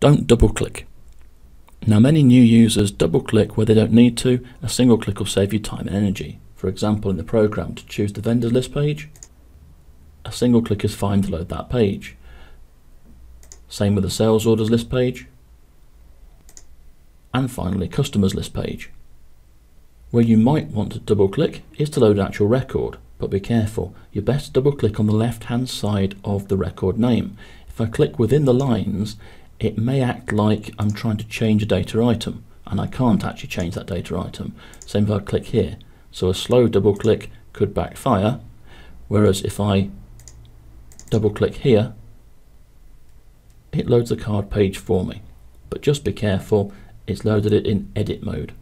Don't double click. Now many new users double click where they don't need to, a single click will save you time and energy. For example in the program to choose the vendors list page, a single click is fine to load that page. Same with the sales orders list page, and finally customers list page. Where you might want to double click is to load actual record, but be careful, you best double click on the left hand side of the record name. If I click within the lines, it may act like I'm trying to change a data item, and I can't actually change that data item. Same if I click here. So a slow double click could backfire, whereas if I double click here, it loads the card page for me. But just be careful, it's loaded it in edit mode.